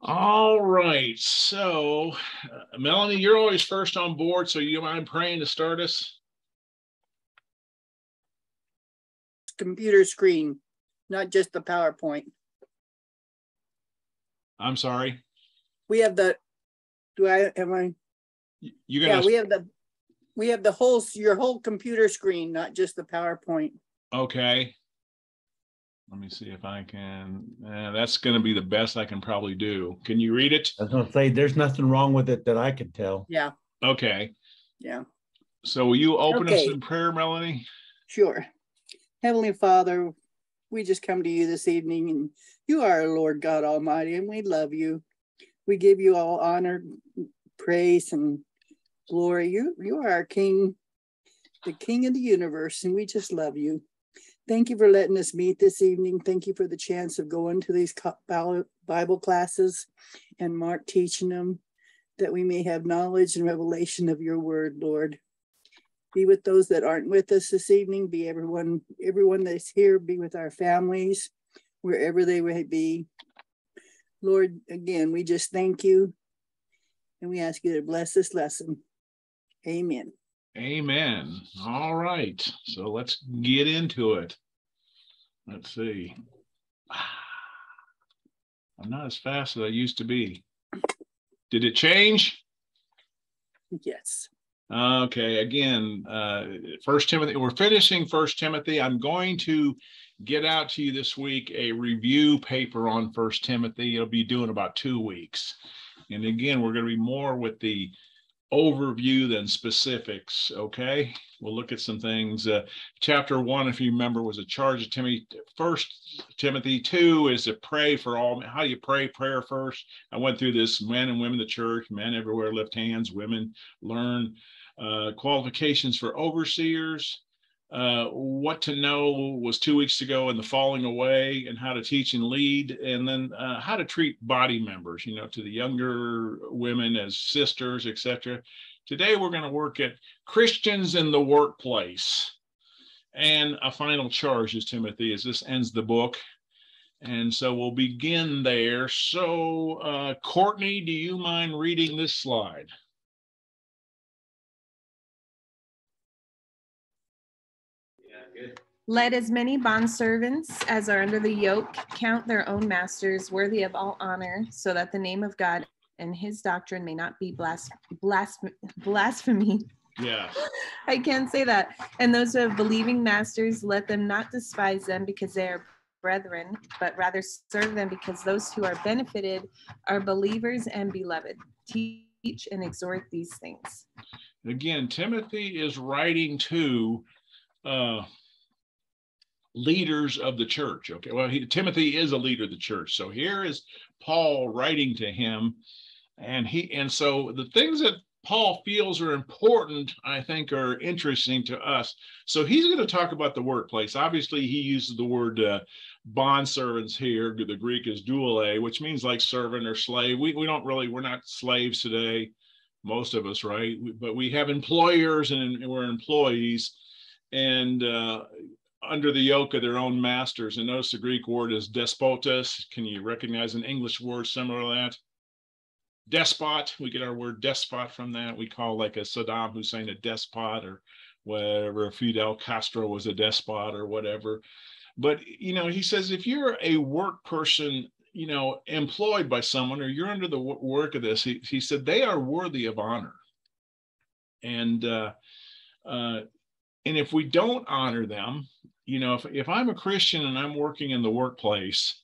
All right. So, uh, Melanie, you're always first on board. So, you mind praying to start us? Computer screen, not just the PowerPoint. I'm sorry. We have the, do I, am I? You gonna? Yeah, we have the, we have the whole, your whole computer screen, not just the PowerPoint. Okay. Let me see if I can. Uh, that's going to be the best I can probably do. Can you read it? I was gonna say, there's nothing wrong with it that I could tell. Yeah, Okay. yeah. So, will you open us in prayer, Melanie? Sure. Heavenly Father, we just come to you this evening and you are our Lord God Almighty and we love you. We give you all honor, praise, and glory. You, you are our King, the King of the universe, and we just love you. Thank you for letting us meet this evening. Thank you for the chance of going to these Bible classes and Mark teaching them that we may have knowledge and revelation of your word, Lord. Be with those that aren't with us this evening. Be everyone everyone that's here be with our families wherever they may be. Lord again we just thank you and we ask you to bless this lesson. Amen Amen. All right. So, let's get into it. Let's see. I'm not as fast as I used to be. Did it change? yes Okay, again, uh, First Timothy. We're finishing First Timothy. I'm going to get out to you this week a review paper on First Timothy. It'll be doing about two weeks, and again, we're going to be more with the overview than specifics. Okay, we'll look at some things. Uh, chapter one, if you remember, was a charge of Timothy. First Timothy two is to pray for all. How do you pray? Prayer first. I went through this. Men and women the church, men everywhere lift hands. Women learn uh, qualifications for overseers. Uh, what to know was two weeks ago and the falling away and how to teach and lead and then uh, how to treat body members you know to the younger women as sisters etc today we're going to work at christians in the workplace. And a final charge is timothy as this ends the book. And so we'll begin there. So uh, courtney do you mind reading this slide Let as many bondservants as are under the yoke count their own masters worthy of all honor, so that the name of God and his doctrine may not be blas- blasphemy. blasphemy. yeah I can't say that. And those who have believing masters, let them not despise them because they are brethren, but rather serve them because those who are benefited are believers and beloved. Teach and exhort these things. again timothy is writing to uh, leaders of the church okay? Well he, timothy is a leader of the church so here is paul writing to him and he and so the things that paul feels are important i think are interesting to us. So he's going to talk about the workplace. Obviously he uses the word uh, bond servants here. The greek is douale which means like servant or slave. We, we don't really we're not slaves today most of us right? We- but we have employers and, and we're employees and uh, under the yoke of their own masters. And notice the Greek word is despotos. Can you recognize an English word similar to that? Despot. We get our word despot from that. We call like a Saddam Hussein a despot or whatever. Fidel Castro was a despot or whatever. But, you know, he says if you're a work person, you know, employed by someone or you're under the work of this, he, he said they are worthy of honor. And, uh, uh, and if we don't honor them, you know, if, if I'm a Christian and I'm working in the workplace,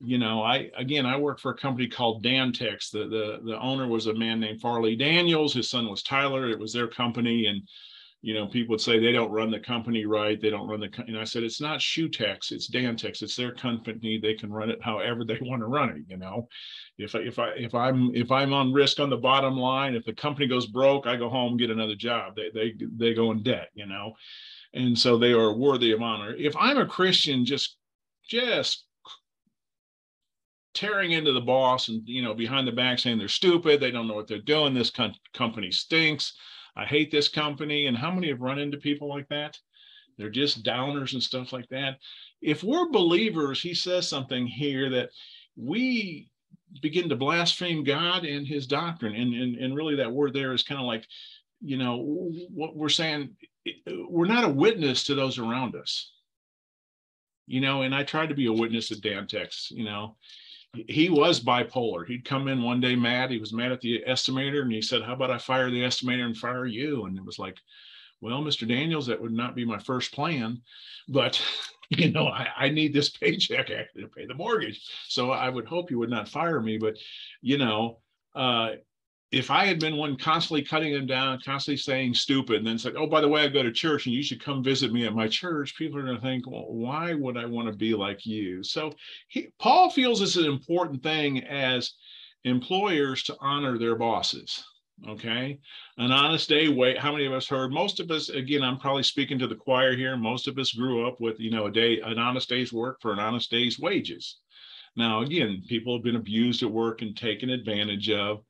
you know, I again I work for a company called Dantex. The the the owner was a man named Farley Daniels. His son was Tyler. It was their company, and you know, people would say they don't run the company right. They don't run the. co-" And I said it's not Shoetex. It's Dantex. It's their company. They can run it however they want to run it. You know, if if I if I'm if I'm on risk on the bottom line, if the company goes broke, I go home get another job. They they they go in debt. You know, and so they are worthy of honor. If I'm a Christian, just just tearing into the boss and you know behind the back saying they're stupid, they don't know what they're doing. This com- company stinks. I hate this company. And how many have run into people like that? They're just downers and stuff like that. If we're believers, he says something here that we begin to blaspheme God and his doctrine. And, and, and really that word there is kind of like, you know, what we're saying, we're not a witness to those around us. You know, and I tried to be a witness at Dantex, you know, he was bipolar. He'd come in one day mad. He was mad at the estimator and he said, How about I fire the estimator and fire you? And it was like, Well, Mr. Daniels, that would not be my first plan. But you know, I, I need this paycheck actually to pay the mortgage. So I would hope you would not fire me. But, you know, uh, if I had been one constantly cutting them down, constantly saying stupid, and then said, "Oh, by the way, I go to church, and you should come visit me at my church," people are going to think, "Well, why would I want to be like you?" So, he, Paul feels it's an important thing as employers to honor their bosses okay? An honest day wait how many of us heard? Most of us again i'm probably speaking to the choir here most of us grew up with you know a day an honest day's work for an honest day's wages. Now again people have been abused at work and taken advantage of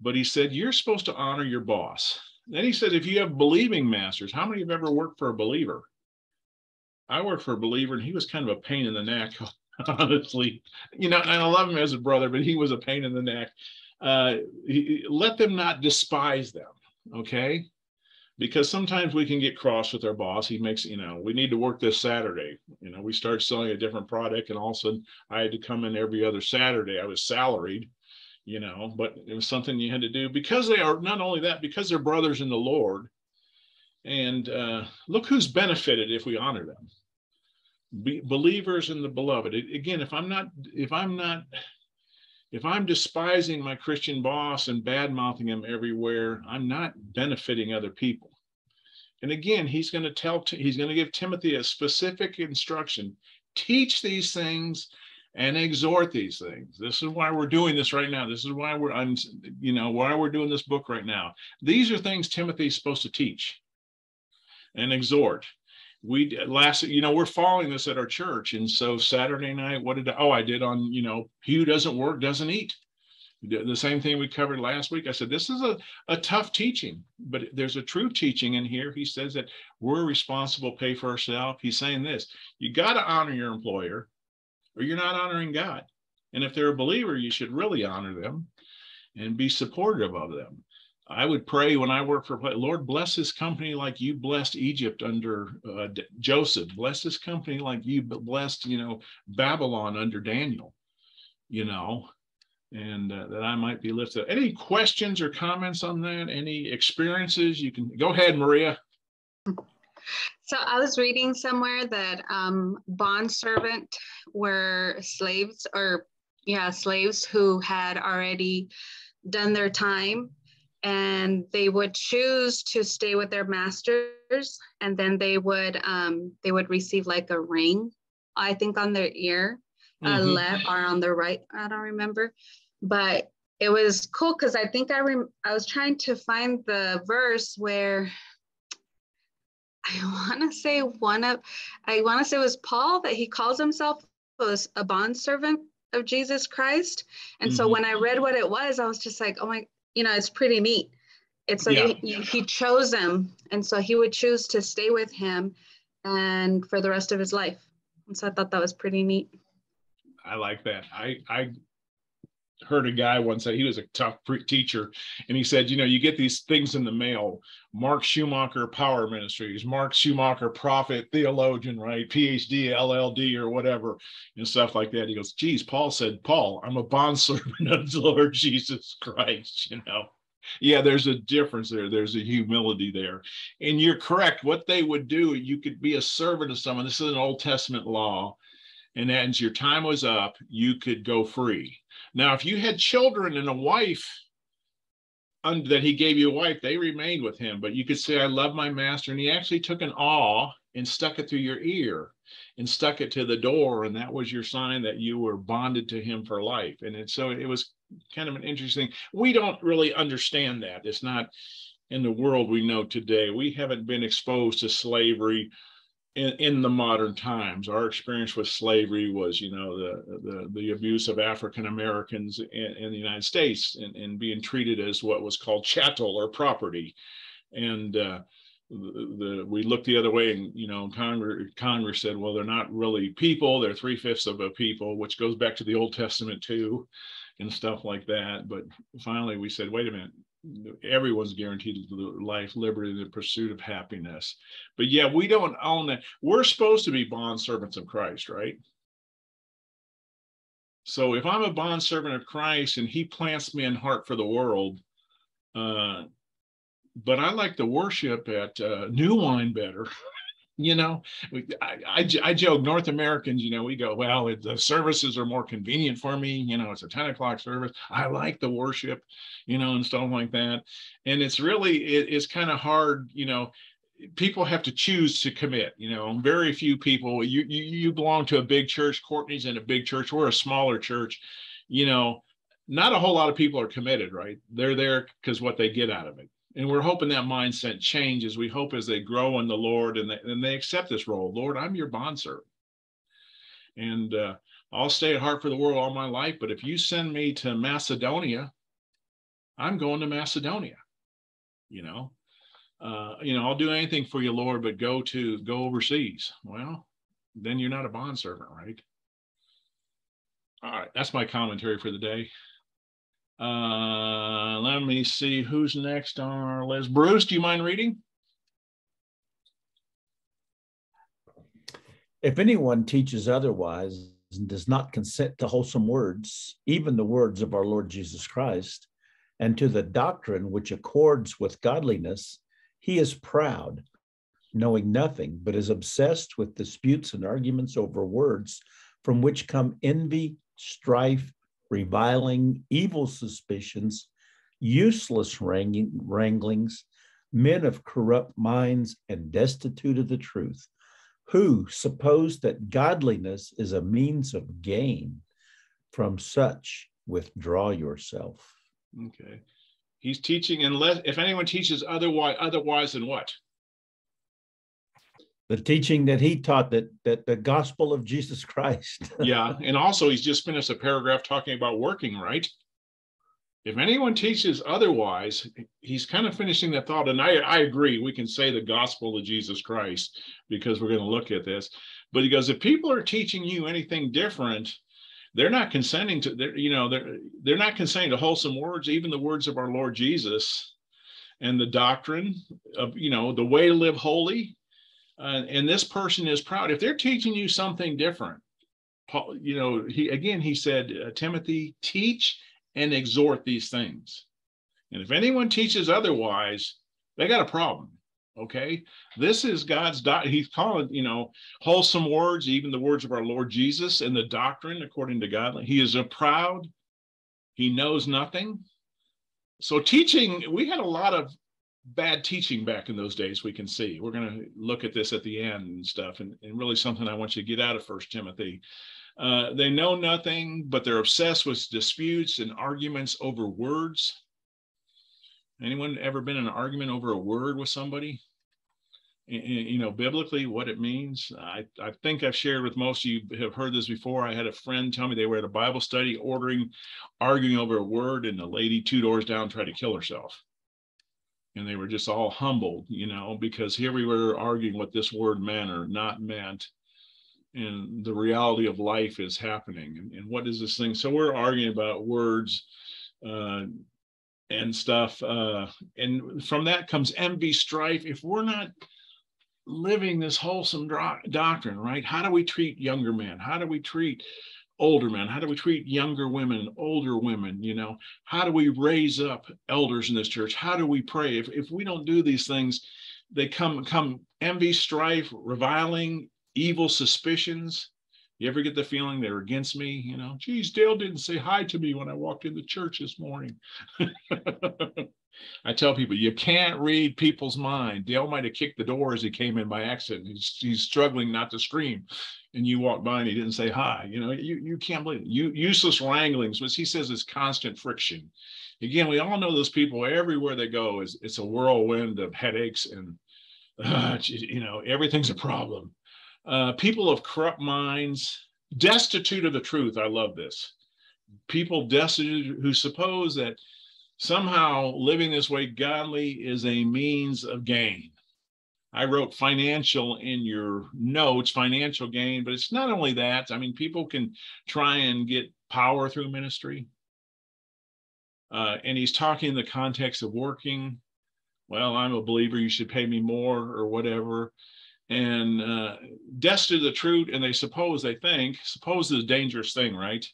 but he said you're supposed to honor your boss then he said if you have believing masters how many have ever worked for a believer i worked for a believer and he was kind of a pain in the neck honestly you know and i love him as a brother but he was a pain in the neck uh, let them not despise them, okay? Because sometimes we can get cross with our boss. He makes, you know, we need to work this Saturday. You know, we start selling a different product, and all of a sudden I had to come in every other Saturday. I was salaried, you know, but it was something you had to do because they are not only that, because they're brothers in the Lord. And uh, look who's benefited if we honor them. Be, believers in the beloved. It, again, if I'm not, if I'm not if I'm despising my Christian boss and bad mouthing him everywhere, I'm not benefiting other people. And again, he's going to tell, he's going to give Timothy a specific instruction teach these things and exhort these things. This is why we're doing this right now. This is why we're, I'm, you know, why we're doing this book right now. These are things Timothy's supposed to teach and exhort we last you know we're following this at our church and so saturday night what did I, oh i did on you know he who doesn't work doesn't eat the same thing we covered last week i said this is a, a tough teaching but there's a true teaching in here he says that we're responsible pay for ourselves he's saying this you got to honor your employer or you're not honoring god and if they're a believer you should really honor them and be supportive of them I would pray when I work for Lord, bless this company like you blessed Egypt under uh, Joseph. Bless this company like you blessed, you know, Babylon under Daniel. You know, and uh, that I might be lifted. Any questions or comments on that? Any experiences? You can go ahead, Maria. So I was reading somewhere that um, bond servant were slaves, or yeah, slaves who had already done their time and they would choose to stay with their masters and then they would um, they would receive like a ring i think on their ear mm-hmm. uh, left or on the right i don't remember but it was cool because i think i rem- i was trying to find the verse where i want to say one of i want to say it was paul that he calls himself was a bond servant of jesus christ and mm-hmm. so when i read what it was i was just like oh my you know, it's pretty neat. It's like yeah. he, he chose him, and so he would choose to stay with him, and for the rest of his life. And so I thought that was pretty neat. I like that. I I heard a guy once say he was a tough teacher, and he said, you know, you get these things in the mail. Mark Schumacher Power Ministries, Mark Schumacher Prophet Theologian, right? PhD, LLD, or whatever, and stuff like that. He goes, geez, Paul said, Paul, I'm a bondservant of the Lord Jesus Christ, you know. Yeah, there's a difference there. There's a humility there. And you're correct. What they would do, you could be a servant of someone. This is an Old Testament law. And as your time was up, you could go free now, if you had children and a wife that he gave you a wife, they remained with him. But you could say, I love my master. And he actually took an awl and stuck it through your ear and stuck it to the door. And that was your sign that you were bonded to him for life. And it, so it was kind of an interesting, we don't really understand that. It's not in the world we know today. We haven't been exposed to slavery in, in the modern times. Our experience with slavery was, you know, the the, the abuse of African Americans in, in, the United States and, and being treated as what was called chattel or property. And uh, the, the, we looked the other way and you know congress congress said well they're not really people they're three-fifths of a people which goes back to the old testament too and stuff like that. But finally, we said, wait a minute, everyone's guaranteed life, liberty, the pursuit of happiness. But yeah, we don't own that. We're supposed to be bond servants of Christ, right? So if I'm a bond servant of Christ and He plants me in heart for the world, uh, but I like to worship at uh, New Wine better. you know, I, I, I, joke North Americans, you know, we go, well, it, the services are more convenient for me. You know, it's a 10 o'clock service. I like the worship, you know, and stuff like that. And it's really, it, it's kind of hard, you know, people have to choose to commit you know very few people you, you you belong to a big church courtney's in a big church we're a smaller church you know not a whole lot of people are committed right they're there because what they get out of it and we're hoping that mindset changes we hope as they grow in the lord and they, and they accept this role lord i'm your bondservant and uh, i'll stay at heart for the world all my life but if you send me to macedonia i'm going to macedonia you know uh, you know, I'll do anything for you, Lord, but go to go overseas. Well, then you're not a bond servant, right? All right, that's my commentary for the day. Uh, let me see who's next on our list. Bruce, do you mind reading? If anyone teaches otherwise and does not consent to wholesome words, even the words of our Lord Jesus Christ, and to the doctrine which accords with godliness, he is proud, knowing nothing, but is obsessed with disputes and arguments over words from which come envy, strife, reviling, evil suspicions, useless wranglings, men of corrupt minds and destitute of the truth, who suppose that godliness is a means of gain. From such, withdraw yourself. Okay. He's teaching unless if anyone teaches otherwise otherwise than what? The teaching that he taught that that the gospel of Jesus Christ. yeah, and also he's just finished a paragraph talking about working, right? If anyone teaches otherwise, he's kind of finishing that thought. And I, I agree, we can say the gospel of Jesus Christ because we're going to look at this. But he goes, if people are teaching you anything different, they're not consenting to they're, you know they're they're not consenting to wholesome words even the words of our lord jesus and the doctrine of you know the way to live holy and this person is proud if they're teaching you something different paul you know he again he said uh, timothy teach and exhort these things and if anyone teaches otherwise they got a problem Okay. This is God's, doc- he's calling, you know, wholesome words, even the words of our Lord Jesus and the doctrine according to God. He is a proud, he knows nothing. So teaching, we had a lot of bad teaching back in those days we can see. We're going to look at this at the end and stuff and, and really something i want you to get out of first timothy. Uh, they know nothing but they're obsessed with disputes and arguments over words. Anyone ever been in an argument over a word with somebody? You know biblically what it means? I, I think i've shared with most of you have heard this before. I had a friend tell me they were at a bible study ordering arguing over a word and the lady two doors down tried to kill herself and they were just all humbled you know because here we were arguing what this word meant or not meant and the reality of life is happening and, and what is this thing so we're arguing about words uh, and stuff uh, and from that comes envy strife if we're not living this wholesome doctrine, right? How do we treat younger men? How do we treat older men? How do we treat younger women, older women? You know, how do we raise up elders in this church? How do we pray? If, if we don't do these things, they come come envy, strife, reviling, evil suspicions. You ever get the feeling they're against me? You know, geez, Dale didn't say hi to me when I walked in the church this morning. I tell people you can't read people's mind. Dale might have kicked the door as he came in by accident. He's, he's struggling not to scream, and you walk by and he didn't say hi. You know, you, you can't believe it. You useless wranglings, which he says is constant friction. Again, we all know those people everywhere they go is it's a whirlwind of headaches and uh, you know everything's a problem. Uh, people of corrupt minds, destitute of the truth. I love this. People destitute who suppose that somehow living this way godly is a means of gain. I wrote financial in your notes, financial gain, but it's not only that. I mean, people can try and get power through ministry. uh, and he's talking in the context of working. Well, I'm a believer. You should pay me more or whatever. And uh, to the truth, and they suppose they think suppose is a dangerous thing, right?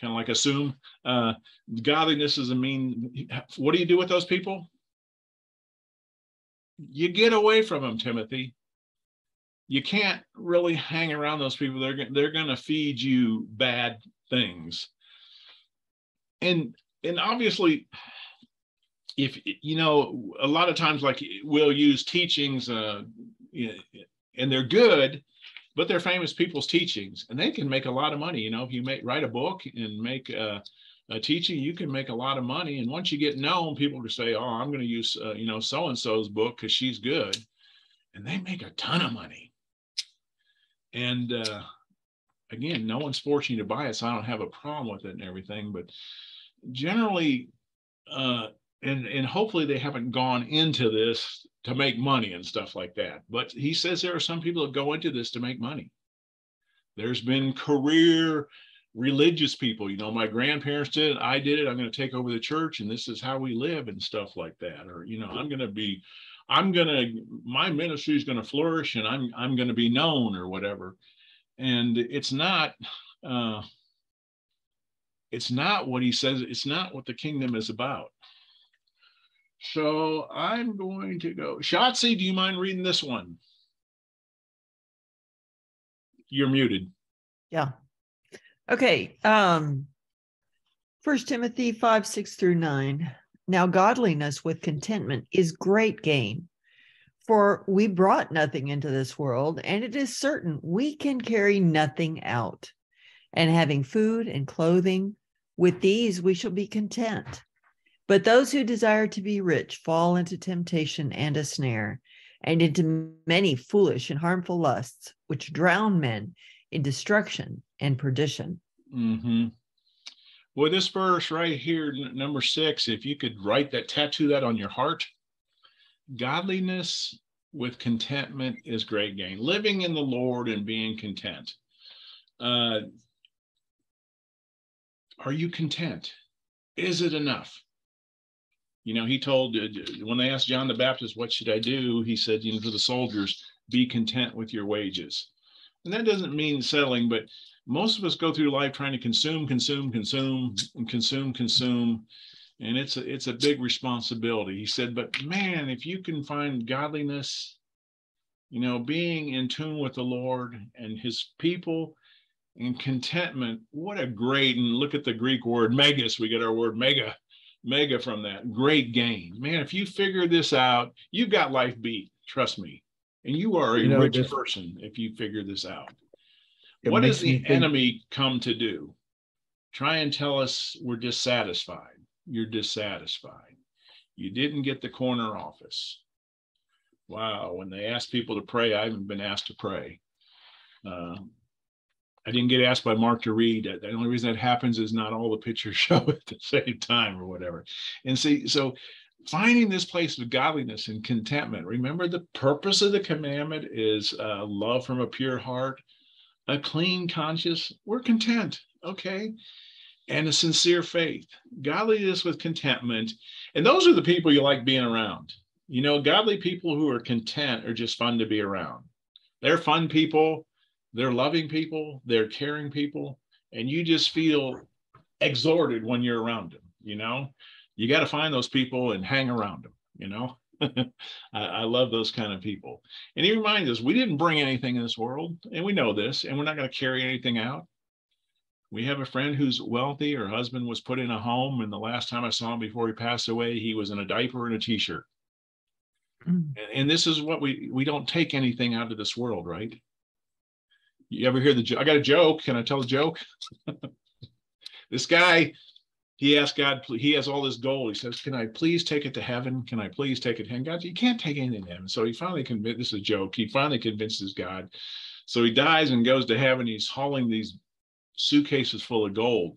Kind of like assume uh, godliness is a mean. What do you do with those people? You get away from them, Timothy you can't really hang around those people. They're they're going to feed you bad things, and and obviously, if you know, a lot of times, like we'll use teachings, uh, and they're good, but they're famous people's teachings, and they can make a lot of money. You know, if you make write a book and make a, a teaching, you can make a lot of money. And once you get known, people will say, "Oh, I'm going to use uh, you know so and so's book because she's good," and they make a ton of money and uh, again, no one's forcing you to buy it, so I don't have a problem with it and everything. But generally, uh, and and hopefully they haven't gone into this to make money and stuff like that. But he says there are some people that go into this to make money. There's been career religious people. You know, my grandparents did it. I did it. I'm going to take over the church, and this is how we live and stuff like that. Or you know, I'm going to be I'm gonna my ministry is gonna flourish and I'm I'm gonna be known or whatever. And it's not uh it's not what he says, it's not what the kingdom is about. So I'm going to go. Shotzi, do you mind reading this one? You're muted. Yeah. Okay. Um First Timothy 5, 6 through 9. Now, godliness with contentment is great gain. For we brought nothing into this world, and it is certain we can carry nothing out. And having food and clothing, with these we shall be content. But those who desire to be rich fall into temptation and a snare, and into many foolish and harmful lusts, which drown men in destruction and perdition. Mm-hmm. Well, this verse right here, number six, if you could write that, tattoo that on your heart, godliness with contentment is great gain. Living in the Lord and being content. Uh, are you content? Is it enough? You know, he told uh, when they asked John the Baptist, "What should I do?" He said, "You know, for the soldiers, be content with your wages." And that doesn't mean settling, but most of us go through life trying to consume, consume, consume, and consume, consume. And it's a, it's a big responsibility. He said, but man, if you can find godliness, you know, being in tune with the Lord and his people and contentment, what a great, and look at the Greek word megas, we get our word mega, mega from that, great gain. Man, if you figure this out, you've got life beat, trust me. And you are a you know, rich this, person if you figure this out. What does the think... enemy come to do? Try and tell us we're dissatisfied. You're dissatisfied. You didn't get the corner office. Wow. When they ask people to pray, I haven't been asked to pray. Uh, I didn't get asked by Mark to read. The only reason that happens is not all the pictures show at the same time or whatever. And see, so finding this place of godliness and contentment. Remember, the purpose of the commandment is uh, love from a pure heart, a clean conscience, we're content, okay? And a sincere faith, godliness with contentment. And those are the people you like being around. You know, godly people who are content are just fun to be around. They're fun people, they're loving people, they're caring people, and you just feel exhorted when you're around them. You know, you got to find those people and hang around them, you know? I, I, love those kind of people. And he reminds us we didn't bring anything in this world, and we know this, and we're not going to carry anything out. We have a friend who's wealthy. Her husband was put in a home, and the last time I saw him before he passed away, he was in a diaper and a t-shirt. Mm. And, and this is what we we don't take anything out of this world, right? You ever hear the? I got a joke. Can I tell a joke? this guy he asked God, he has all this gold. He says, Can I please take it to heaven? Can I please take it to heaven? God, you can't take anything to heaven. So he finally convinced, this is a joke. He finally convinces God. So he dies and goes to heaven. He's hauling these suitcases full of gold.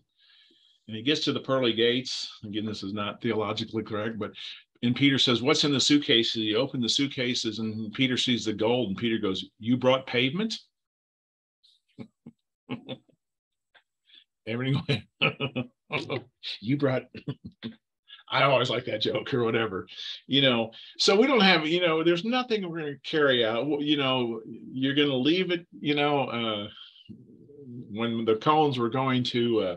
And he gets to the pearly gates. Again, this is not theologically correct, but and Peter says, What's in the suitcases? He opened the suitcases and Peter sees the gold. And Peter goes, You brought pavement? Everything you brought I always like that joke or whatever, you know. So we don't have, you know, there's nothing we're going to carry out. You know, you're going to leave it, you know, uh, when the Cones were going to uh,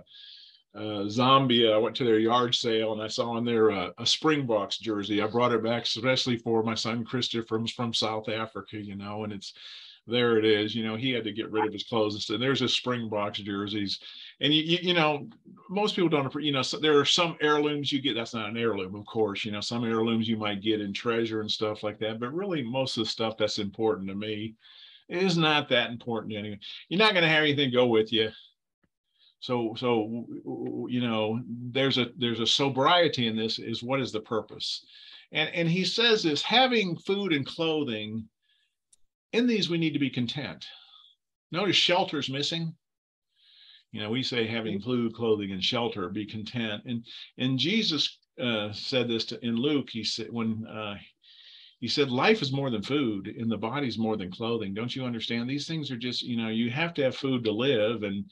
uh, Zambia, I went to their yard sale and I saw on there uh, a Springboks jersey. I brought it back especially for my son Christopher from, from South Africa, you know, and it's there it is. You know, he had to get rid of his clothes and there's his Springboks jerseys. And you, you, you know, most people don't, you know, so there are some heirlooms you get. That's not an heirloom, of course. You know, some heirlooms you might get in treasure and stuff like that. But really, most of the stuff that's important to me is not that important anyway. You're not going to have anything go with you. So, so you know, there's a there's a sobriety in this. Is what is the purpose? And and he says this: having food and clothing in these we need to be content. Notice shelter's missing. You know, we say having food, clothing, and shelter, be content. And and Jesus uh, said this to, in Luke. He said when uh, he said life is more than food, and the body's more than clothing. Don't you understand? These things are just you know you have to have food to live, and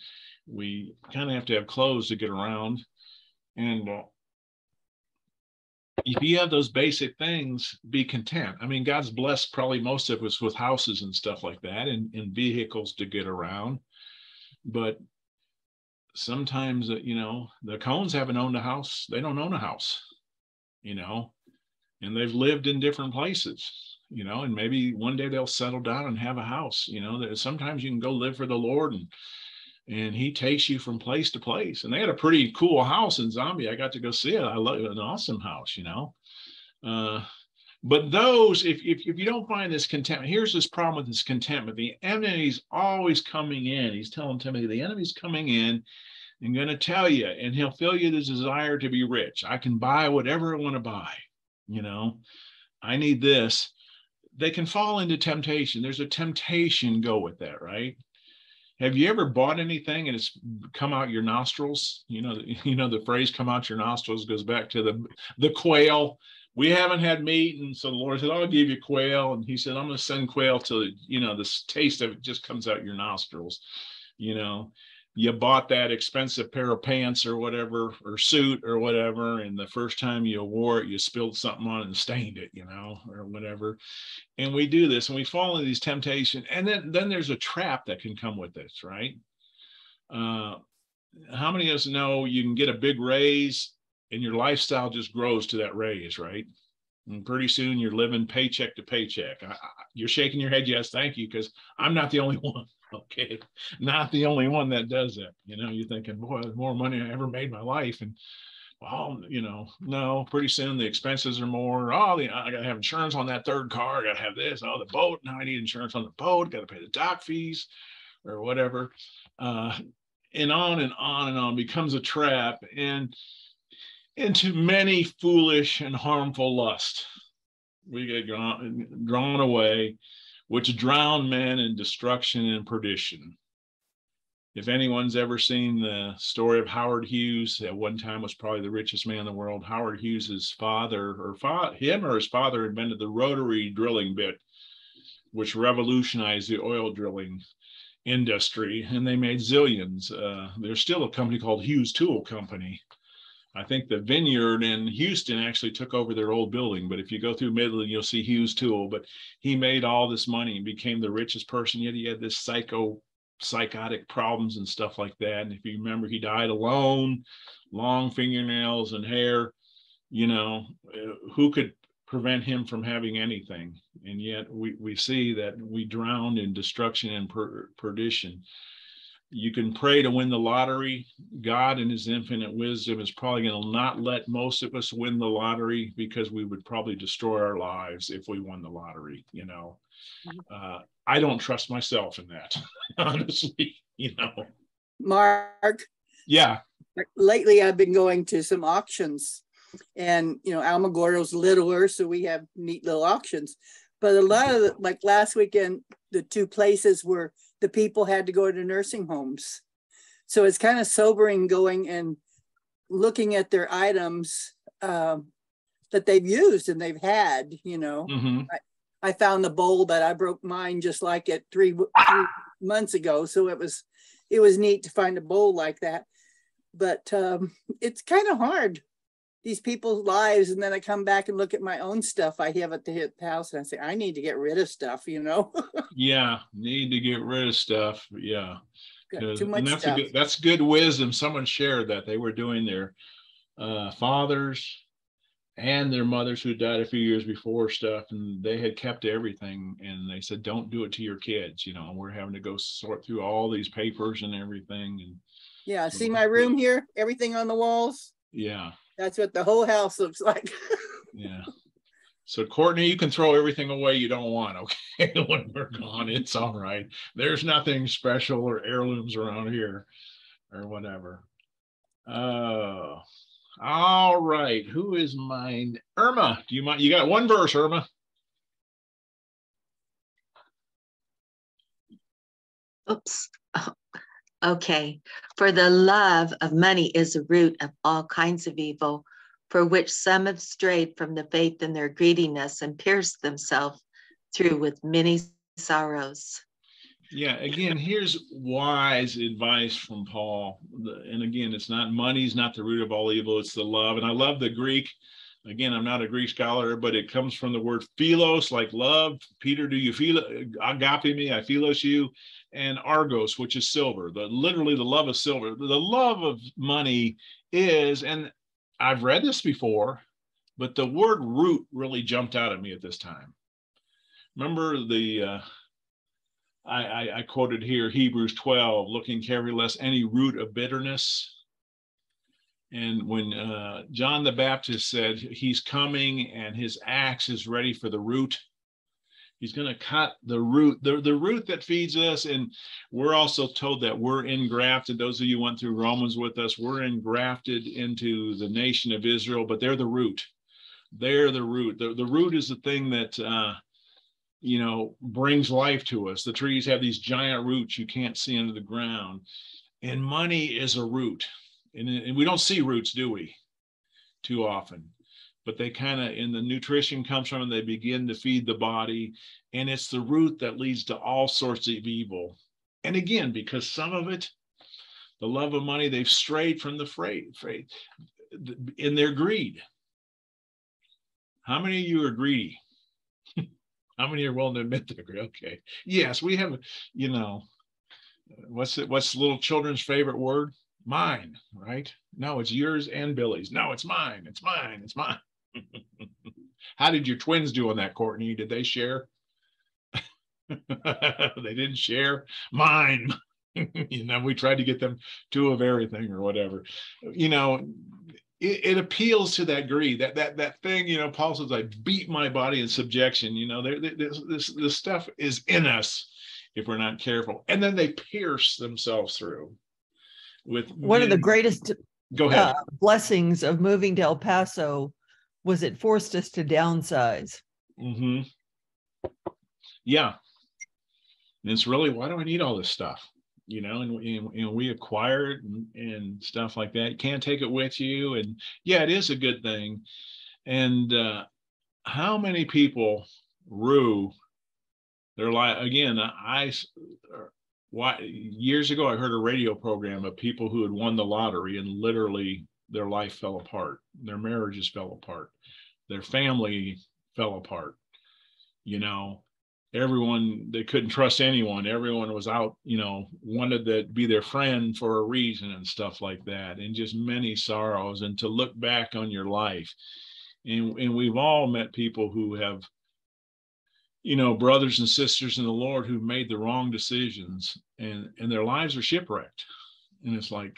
we kind of have to have clothes to get around. And uh, if you have those basic things, be content. I mean, God's blessed probably most of us with houses and stuff like that and, and vehicles to get around. But sometimes, uh, you know, the Cones haven't owned a house. They don't own a house, you know, and they've lived in different places, you know, and maybe one day they'll settle down and have a house, you know. that Sometimes you can go live for the Lord and and he takes you from place to place. And they had a pretty cool house in Zambia. I got to go see it. I love it, an awesome house, you know. Uh, but those, if, if, if you don't find this contentment, here's this problem with this contentment. The enemy's always coming in. He's telling Timothy, the enemy's coming in and going to tell you, and he'll fill you the desire to be rich. I can buy whatever I want to buy, you know. I need this. They can fall into temptation. There's a temptation go with that, right? Have you ever bought anything and it's come out your nostrils? You know you know the phrase come out your nostrils goes back to the the quail. We haven't had meat and so the lord said i'll give you quail and he said i'm going to send quail till you know this taste of it just comes out your nostrils you know you bought that expensive pair of pants or whatever or suit or whatever and the first time you wore it you spilled something on it and stained it you know or whatever. And we do this and we fall into these temptations and then then there's a trap that can come with this right? Uh, how many of us know you can get a big raise and your lifestyle just grows to that raise right? And pretty soon you're living paycheck to paycheck. I, I, you're shaking your head yes thank you because i'm not the only one okay. Not the only one that does that you know you're thinking boy more money i ever made in my life. And well you know no pretty soon the expenses are more oh i gotta have insurance on that third car. I gotta have this. Oh the boat. Now i need insurance on the boat. Gotta pay the dock fees or whatever. Uh, and on and on and on becomes a trap and into many foolish and harmful lust. We get drawn, drawn away which drown men in destruction and perdition. If anyone's ever seen the story of Howard Hughes, at one time was probably the richest man in the world. Howard Hughes's father, or fa- him or his father, invented the rotary drilling bit, which revolutionized the oil drilling industry, and they made zillions. Uh, there's still a company called Hughes Tool Company I think the vineyard in Houston actually took over their old building. But if you go through Midland, you'll see Hughes Tool. But he made all this money and became the richest person. Yet he had this psycho psychotic problems and stuff like that. And if you remember, he died alone, long fingernails and hair. You know, uh, who could prevent him from having anything? And yet we, we see that we drowned in destruction and per- perdition you can pray to win the lottery. God, in his infinite wisdom, is probably going to not let most of us win the lottery because we would probably destroy our lives if we won the lottery. You know, mm-hmm. uh, I don't trust myself in that, honestly, you know. Mark. Yeah. Lately, I've been going to some auctions, and, you know, Alamogordo's littler, so we have neat little auctions. But a lot of the, like last weekend, the two places were the people had to go to nursing homes. So it's kind of sobering going and looking at their items um, that they've used and they've had, you know. Mm-hmm. I, I, found the bowl that I broke mine just like it three, three months ago. So it was, it was neat to find a bowl like that. But um, it's kind of hard these people's lives and then I come back and look at my own stuff I have at the house and I say I need to get rid of stuff, you know. yeah, need to get rid of stuff. Yeah. too much that's stuff. good, that's good wisdom. Someone shared that they were doing their uh, fathers and their mothers who died a few years before stuff and they had kept everything and they said don't do it to your kids you know we're having to go sort through all these papers and everything and yeah see my room here everything on the walls yeah that's what the whole house looks like yeah so courtney you can throw everything away you don't want okay when we're gone it's all right there's nothing special or heirlooms around here or whatever uh all right. Who is mine? Irma, do you mind? You got one verse, Irma. Oops. Okay. For the love of money is the root of all kinds of evil, for which some have strayed from the faith in their greediness and pierced themselves through with many sorrows. Yeah, again, here's wise advice from Paul. And again, it's not money's not the root of all evil, it's the love. And I love the Greek. Again, I'm not a Greek scholar, but it comes from the word philos, like love. Peter, do you feel agape me? I philos you. And argos, which is silver. The literally the love of silver. The love of money is, and I've read this before, but the word root really jumped out at me at this time. Remember the uh, I, I, I quoted here Hebrews 12, looking carefully lest any root of bitterness. And when uh, John the Baptist said he's coming and his axe is ready for the root, he's going to cut the root, the, the root that feeds us. And we're also told that we're engrafted. Those of you went through Romans with us, we're engrafted into the nation of Israel, but they're the root. They're the root. The, the root is the thing that uh, you know, brings life to us. The trees have these giant roots you can't see under the ground. And money is a root. And, and we don't see roots, do we? Too often. But they kind of, and the nutrition comes from them, they begin to feed the body. And it's the root that leads to all sorts of evil. And again, because some of it, the love of money, they've strayed from the freight, freight in their greed. How many of you are greedy? How many are willing to admit they're greedy? okay? Yes, we have, you know, what's it, what's little children's favorite word? Mine, right? No, it's yours and Billy's. No, it's mine. It's mine. It's mine. How did your twins do on that, Courtney? Did they share? they didn't share. Mine. you know, we tried to get them two of everything or whatever. You know, it, it, appeals to that greed, that that that thing. You know, Paul says, "I beat my body in subjection." You know, there, this this this stuff is in us if we're not careful, and then they pierce themselves through with one of the greatest go ahead uh, blessings of moving to El Paso was it forced us to downsize. Mm-hmm. Yeah, and it's really why do I need all this stuff? you know, and, and, and we acquired and, and, stuff like that. You can't take it with you. And yeah, it is a good thing. And uh, how many people rue their life? Again, I, why, years ago, I heard a radio program of people who had won the lottery and literally their life fell apart. Their marriages fell apart. Their family fell apart. You know, everyone they couldn't trust anyone everyone was out you know wanted to be their friend for a reason and stuff like that and just many sorrows and to look back on your life and and we've all met people who have you know brothers and sisters in the lord who've made the wrong decisions and and their lives are shipwrecked and it's like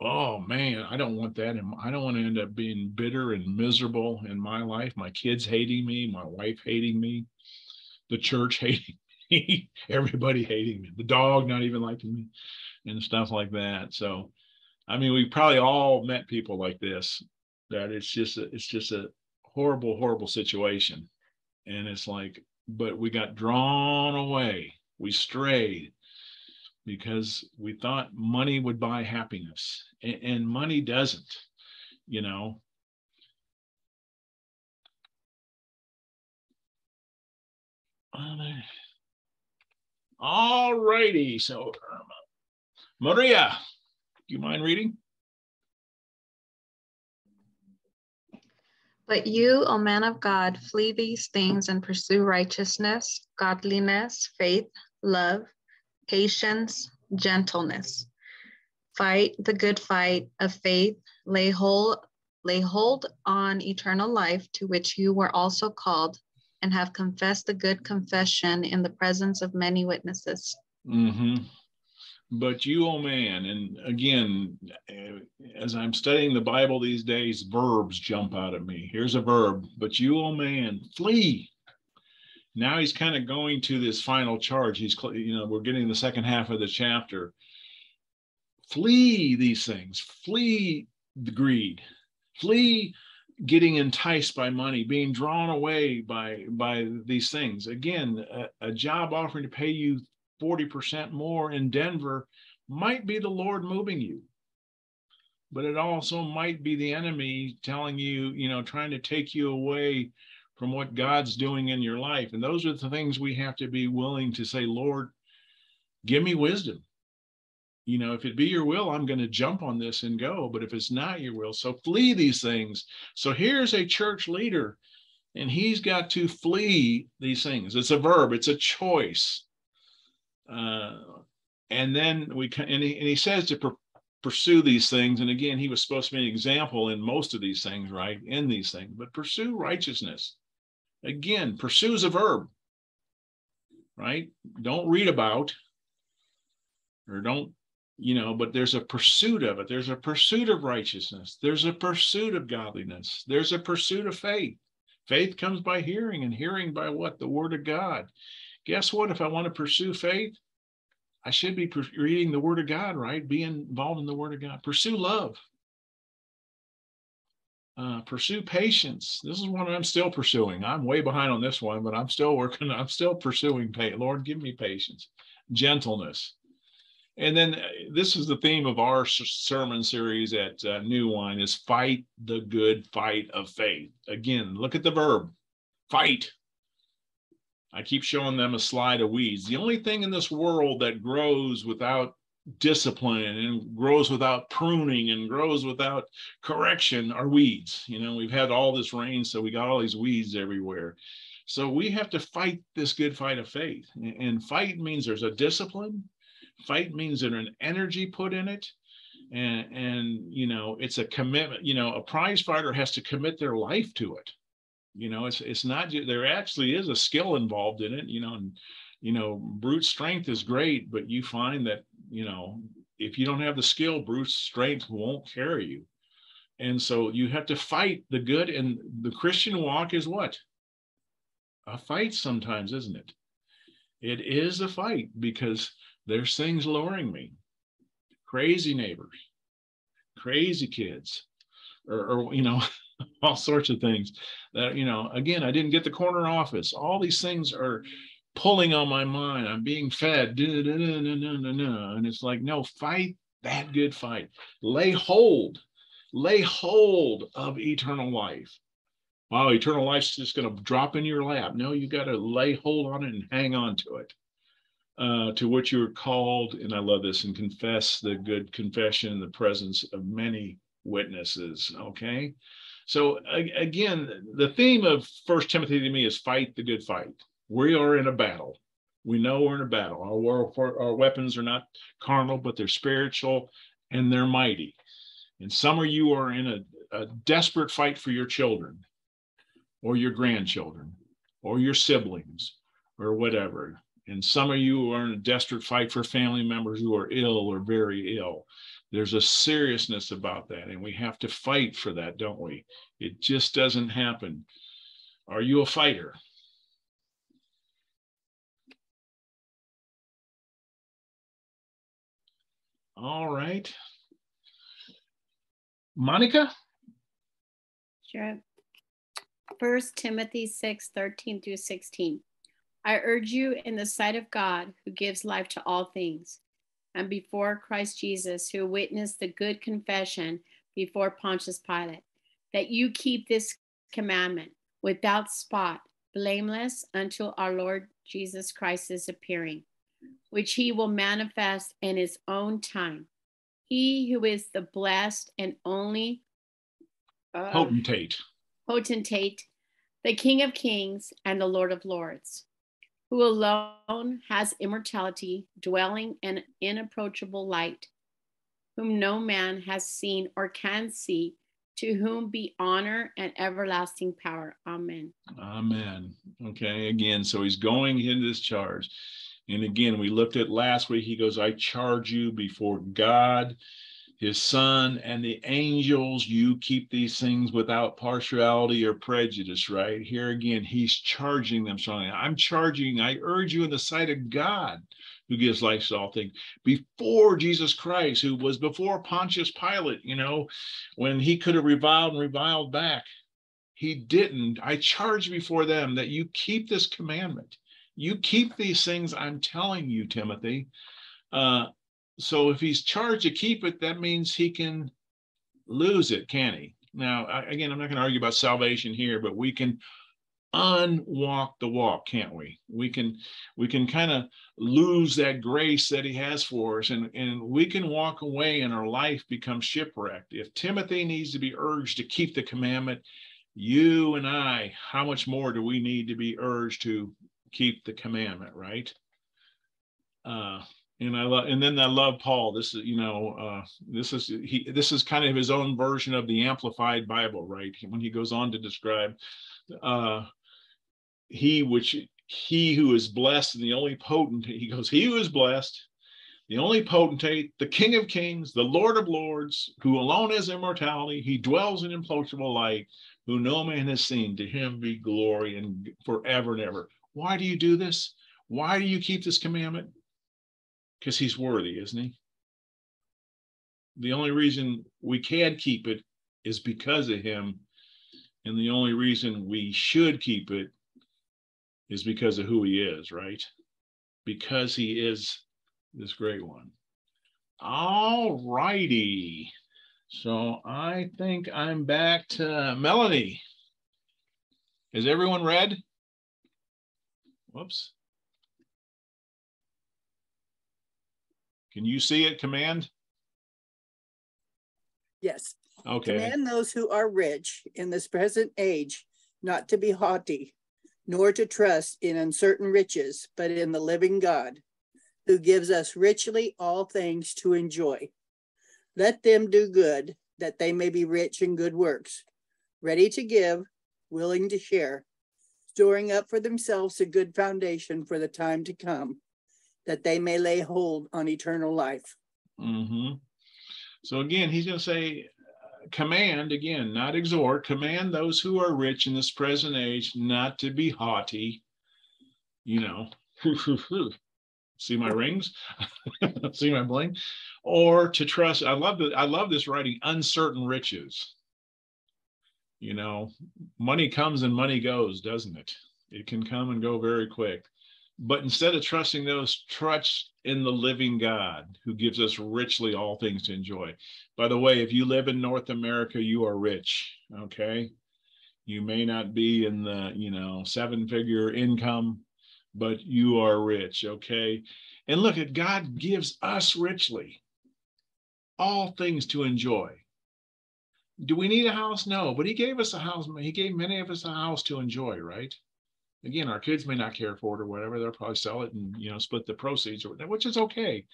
oh man i don't want that and i don't want to end up being bitter and miserable in my life my kids hating me my wife hating me the church hating me, everybody hating me, the dog not even liking me, and stuff like that. So, I mean, we probably all met people like this. That it's just a, it's just a horrible, horrible situation, and it's like, but we got drawn away, we strayed because we thought money would buy happiness, and, and money doesn't. You know, All righty. So, Maria, do you mind reading? But you, O man of God, flee these things and pursue righteousness, godliness, faith, love, patience, gentleness. Fight the good fight of faith, lay hold, lay hold on eternal life to which you were also called and have confessed the good confession in the presence of many witnesses. Mm-hmm. But you, oh man, and again, eh, as I'm studying the Bible these days, verbs jump out at me. Here's a verb, but you, oh man, flee. Now he's kind of going to this final charge. He's, you know, we're getting the second half of the chapter. Flee these things, flee the greed, flee getting enticed by money, being drawn away by by these things. Again, a, a job offering to pay you 40% more in Denver might be the Lord moving you. But it also might be the enemy telling you, you know, trying to take you away from what God's doing in your life. And those are the things we have to be willing to say, Lord, give me wisdom. You know, if it be your will, I'm going to jump on this and go. But if it's not your will, so flee these things. So here's a church leader, and he's got to flee these things. It's a verb, it's a choice. Uh, and then we and he, and he says to per, pursue these things. And again, he was supposed to be an example in most of these things, right? In these things, but pursue righteousness. Again, pursue is a verb, right? Don't read about or don't, you know, but there's a pursuit of it. There's a pursuit of righteousness. There's a pursuit of godliness. There's a pursuit of faith. Faith comes by hearing, and hearing by what? The word of God guess what? If I want to pursue faith, I should be reading the Word of God, right? Be involved in the Word of God. Pursue love. Uh, pursue patience. This is one I'm still pursuing. I'm way behind on this one, but I'm still working. I'm still pursuing. Pay. Lord, give me patience, gentleness. And then uh, this is the theme of our sermon series at uh, New Wine is fight the good fight of faith. Again, look at the verb, fight. I keep showing them a slide of weeds. The only thing in this world that grows without discipline and grows without pruning and grows without correction are weeds. You know, we've had all this rain, so we got all these weeds everywhere. So we have to fight this good fight of faith. And fight means there's a discipline. Fight means there's an energy put in it. And, and you know, it's a commitment. You know, a prize fighter has to commit their life to it you know it's it's not just there actually is a skill involved in it you know and you know brute strength is great but you find that you know if you don't have the skill brute strength won't carry you. And so you have to fight the good and the christian walk is what? A fight sometimes isn't it? It is a fight because there's things luring me. Crazy neighbors crazy kids or, or you know all sorts of things that you know again i didn't get the corner office. All these things are pulling on my mind. I'm being fed. And it's like no fight that good fight. Lay hold lay hold of eternal life. Wow eternal life's just going to drop in your lap. No you got to lay hold on it and hang on to it uh, to what you are called. And i love this. And confess the good confession in the presence of many witnesses okay so again, the theme of First Timothy to me is fight the good fight. We are in a battle. We know we're in a battle. Our, our weapons are not carnal, but they're spiritual and they're mighty. And some of you are in a, a desperate fight for your children or your grandchildren or your siblings or whatever. And some of you are in a desperate fight for family members who are ill or very ill. There's a seriousness about that, and we have to fight for that, don't we? It just doesn't happen. Are you a fighter? All right. Monica? Sure. First Timothy 6, 13 through 16. I urge you in the sight of God, who gives life to all things, and before Christ Jesus, who witnessed the good confession before Pontius Pilate, that you keep this commandment without spot, blameless until our Lord Jesus Christ is appearing, which he will manifest in his own time. He who is the blessed and only uh, potentate. potentate, the King of kings and the Lord of lords, who alone has immortality, dwelling in inapproachable light, whom no man has seen or can see, to whom be honor and everlasting power. Amen. Amen. Okay, again, so he's going into this charge. And again, we looked at last week, he goes, I charge you before God his son and the angels you keep these things without partiality or prejudice right? Here again he's charging them strongly. I'm charging i urge you in the sight of god who gives life to all things. Before jesus christ who was before pontius pilate you know when he could have reviled and reviled back he didn't. I charge before them that you keep this commandment. You keep these things i'm telling you timothy. Uh, so if he's charged to keep it, that means he can lose it, can he? Now, again, I'm not going to argue about salvation here, but we can unwalk the walk, can't we? We can we can kind of lose that grace that he has for us, and and we can walk away and our life becomes shipwrecked. If Timothy needs to be urged to keep the commandment, you and I, how much more do we need to be urged to keep the commandment, right? Uh, and I love, and then I love Paul. This is, you know, uh, this is he. This is kind of his own version of the Amplified Bible, right? When he goes on to describe, uh, he which he who is blessed and the only potent. He goes, he who is blessed, the only potentate, the King of Kings, the Lord of Lords, who alone has immortality. He dwells in implacable light, who no man has seen. To him be glory and forever and ever. Why do you do this? Why do you keep this commandment? Because he's worthy, isn't he? The only reason we can keep it is because of him. And the only reason we should keep it is because of who he is, right? Because he is this great one. All righty. So I think I'm back to Melanie. Is everyone read? Whoops. Can you see it, command? Yes. Okay. Command those who are rich in this present age not to be haughty, nor to trust in uncertain riches, but in the living God, who gives us richly all things to enjoy. Let them do good, that they may be rich in good works, ready to give, willing to share, storing up for themselves a good foundation for the time to come that they may lay hold on eternal life. Mm-hmm. So again, he's going to say, command again, not exhort, command those who are rich in this present age not to be haughty. You know, see my rings, see my bling, or to trust. I love that. I love this writing. Uncertain riches. You know, money comes and money goes, doesn't it? It can come and go very quick. But instead of trusting those, trust in the living God who gives us richly all things to enjoy. By the way, if you live in North America, you are rich. Okay. You may not be in the, you know, seven figure income, but you are rich. Okay. And look at God gives us richly all things to enjoy. Do we need a house? No, but he gave us a house. He gave many of us a house to enjoy, right? Again, our kids may not care for it or whatever. They'll probably sell it and you know split the proceeds or whatever, which is okay.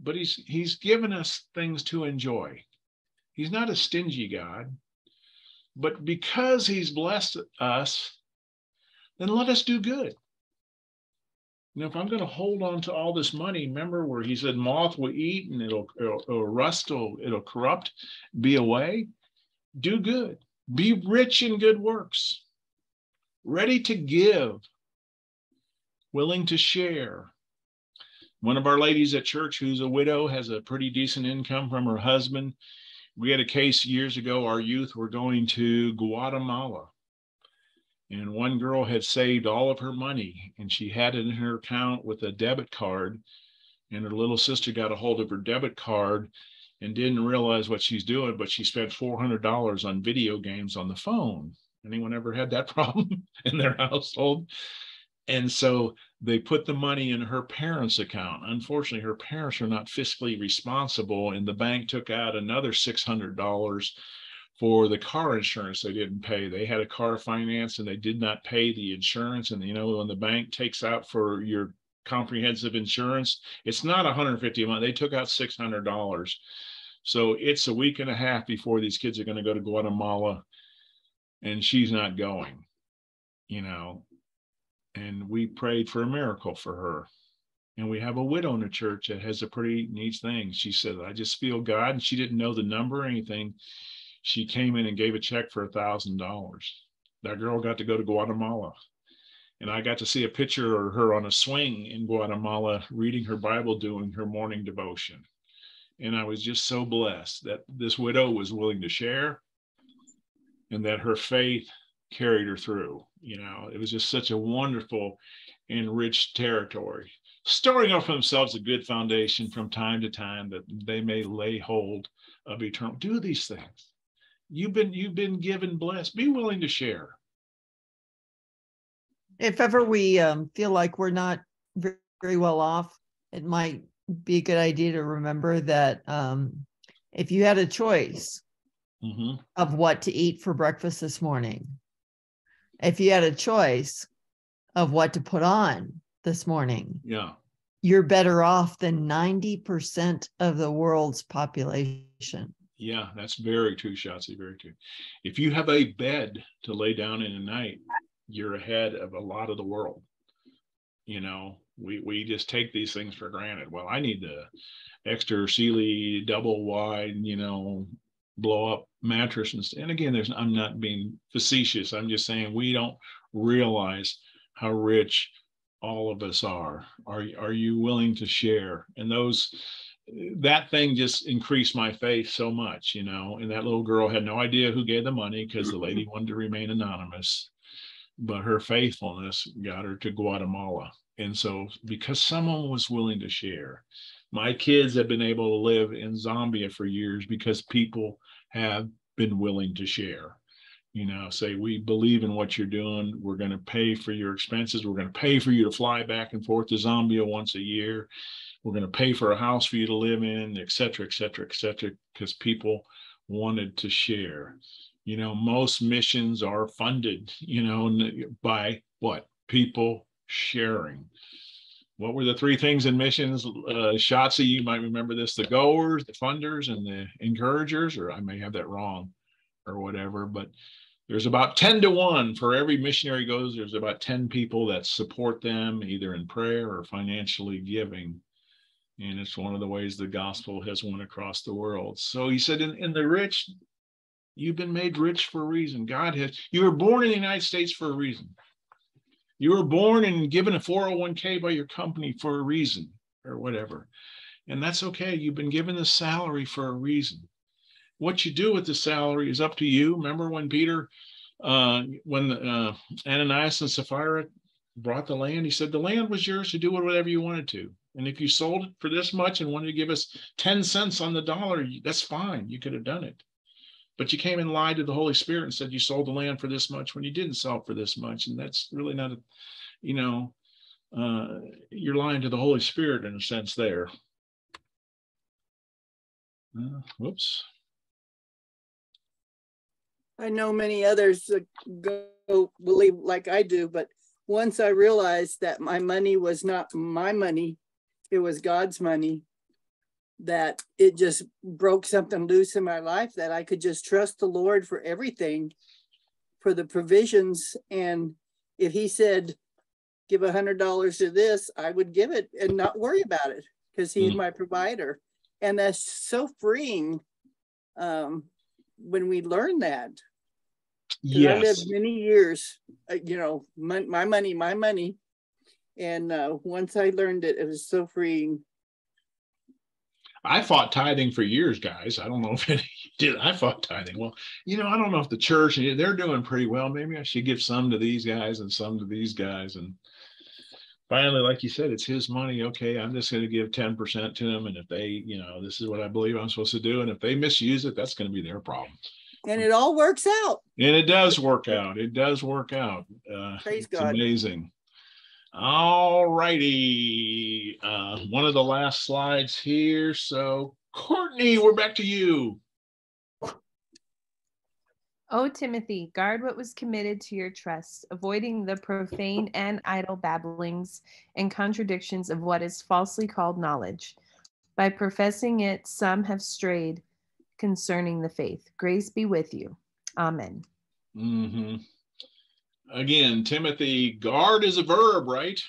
But he's he's given us things to enjoy. He's not a stingy God, but because he's blessed us, then let us do good. Know, if I'm going to hold on to all this money, remember where he said moth will eat and it'll, it'll, it'll rust, it'll, it'll corrupt, be away. Do good. Be rich in good works ready to give, willing to share. One of our ladies at church who's a widow has a pretty decent income from her husband. We had a case years ago, our youth were going to Guatemala. And one girl had saved all of her money and she had it in her account with a debit card. And her little sister got a hold of her debit card and didn't realize what she's doing, but she spent $400 on video games on the phone. Anyone ever had that problem in their household? And so they put the money in her parents' account. Unfortunately, her parents are not fiscally responsible, and the bank took out another $600 for the car insurance they didn't pay. They had a car finance and they did not pay the insurance. And you know, when the bank takes out for your comprehensive insurance, it's not 150 a month. They took out $600. So it's a week and a half before these kids are going to go to Guatemala and she's not going, you know. And we prayed for a miracle for her. And we have a widow in the church that has a pretty neat thing. She said, I just feel God. And she didn't know the number or anything. She came in and gave a check for a thousand dollars. That girl got to go to Guatemala. And I got to see a picture of her on a swing in Guatemala reading her Bible, doing her morning devotion. And I was just so blessed that this widow was willing to share and that her faith carried her through. You know, it was just such a wonderful, and rich territory. Storing up for themselves a good foundation from time to time that they may lay hold of eternal. Do these things. You've been you've been given blessed. Be willing to share. If ever we um, feel like we're not very well off, it might be a good idea to remember that um, if you had a choice Mm-hmm. of what to eat for breakfast this morning, if you had a choice of what to put on this morning, Yeah. you're better off than 90% of the world's population. Yeah, that's very true, Shotzi. Very true. If you have a bed to lay down in at night, you're ahead of a lot of the world. You know, we we just take these things for granted. Well, I need the extra Sealy double wide, you know, blow up mattress and, and again, there's I'm not being facetious. I'm just saying we don't realize how rich all of us are. Are are you willing to share? And those that thing just increased my faith so much, you know. And that little girl had no idea who gave the money because the lady wanted to remain anonymous, but her faithfulness got her to Guatemala. And so, because someone was willing to share, my kids have been able to live in Zambia for years because people have been willing to share. You know, say, we believe in what you're doing. We're going to pay for your expenses. We're going to pay for you to fly back and forth to Zambia once a year we're going to pay for a house for you to live in, et cetera, et cetera, et cetera, because people wanted to share. You know, most missions are funded, you know, by what? People sharing. What were the three things in missions? Uh, Shotzi, you might remember this the goers, the funders, and the encouragers, or I may have that wrong or whatever, but there's about 10 to 1 for every missionary goes there's about 10 people that support them either in prayer or financially giving and it's one of the ways the gospel has went across the world. So he said, in, in the rich, you've been made rich for a reason. God has, you were born in the United States for a reason. You were born and given a 401k by your company for a reason or whatever. And that's okay. You've been given the salary for a reason. What you do with the salary is up to you. Remember when Peter, uh, when uh, Ananias and Sapphira brought the land, he said, The land was yours to do whatever you wanted to. And if you sold it for this much and wanted to give us 10 cents on the dollar, that's fine. You could have done it. But you came and lied to the Holy Spirit and said you sold the land for this much when you didn't sell for this much. And that's really not, a, you know, uh, you're lying to the Holy Spirit in a sense there. Uh, whoops. I know many others go believe like I do, but once I realized that my money was not my money, it was God's money, that it just broke something loose in my life that I could just trust the Lord for everything, for the provisions. And if He said, give a hundred dollars to this, I would give it and not worry about it because He's Mm. my provider. And that's so freeing um, when we learn that. 'Cause I lived many years, uh, you know, my, my money, my money. And uh, once I learned it, it was so freeing. I fought tithing for years, guys. I don't know if any did. I fought tithing. Well, you know, I don't know if the church they're doing pretty well. Maybe I should give some to these guys and some to these guys. And finally, like you said, it's his money. Okay, I'm just going to give 10% to him. And if they, you know, this is what I believe I'm supposed to do. And if they misuse it, that's going to be their problem. And it all works out. And it does work out. It does work out. Uh, Praise God. amazing. All righty. Uh, one of the last slides here. So, Courtney, we're back to you. Oh, Timothy, guard what was committed to your trust, avoiding the profane and idle babblings and contradictions of what is falsely called knowledge. By professing it, some have strayed concerning the faith. Grace be with you. Amen. Mm-hmm. Again, Timothy, guard is a verb, right?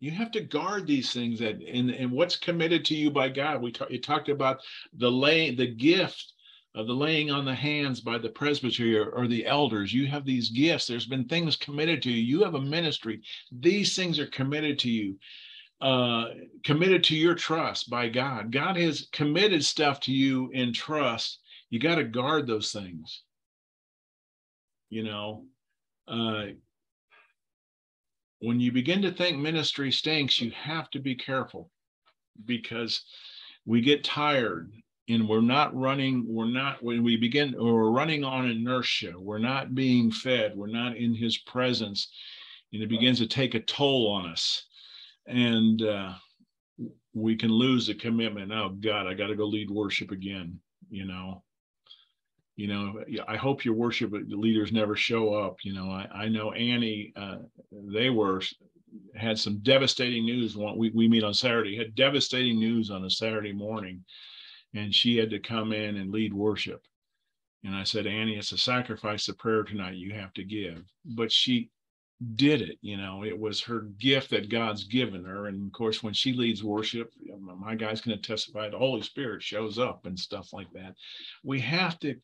You have to guard these things that and, and what's committed to you by God. We talk, you talked about the lay the gift of the laying on the hands by the presbytery or, or, the elders. You have these gifts. There's been things committed to you. You have a ministry. These things are committed to you, uh, committed to your trust by God. God has committed stuff to you in trust. You got to guard those things. You know, uh, when you begin to think ministry stinks, you have to be careful because we get tired and we're not running we're not when we begin or we're running on inertia. We're not being fed. We're not in his presence. And it begins to take a toll on us. And uh, we can lose the commitment. Oh god i got to go lead worship again you know you know i hope your worship leaders never show up you know i, I know annie uh, they were had some devastating news we, we meet on saturday had devastating news on a saturday morning and she had to come in and lead worship. And I said, Annie, it's a sacrifice of prayer tonight you have to give. But she did it. You know, it was her gift that God's given her. And of course, when she leads worship, my guy's going to testify the Holy Spirit shows up and stuff like that. We have to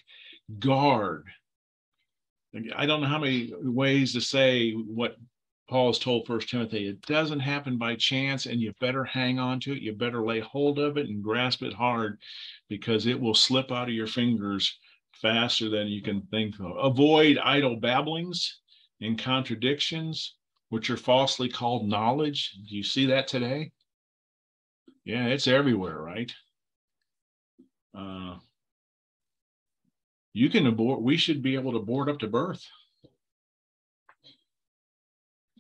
guard. I don't know how many ways to say what Paul's told First Timothy, it doesn't happen by chance, and you better hang on to it. You better lay hold of it and grasp it hard because it will slip out of your fingers faster than you can think of. Avoid idle babblings and contradictions, which are falsely called knowledge. Do you see that today? Yeah, it's everywhere, right? Uh, you can abort, we should be able to board up to birth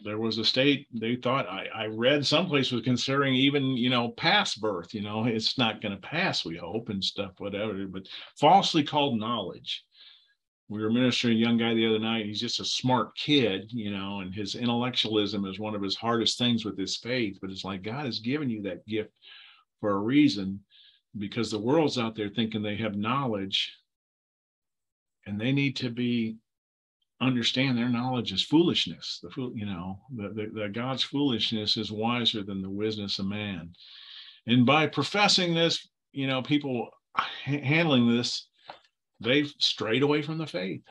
there was a state they thought I, I read someplace was considering even you know past birth you know it's not going to pass we hope and stuff whatever but falsely called knowledge we were ministering a young guy the other night he's just a smart kid you know and his intellectualism is one of his hardest things with his faith but it's like god has given you that gift for a reason because the world's out there thinking they have knowledge and they need to be understand their knowledge is foolishness. The fool, you know, the, the, the, God's foolishness is wiser than the wisdom of man. And by professing this, you know, people handling this, they've strayed away from the faith.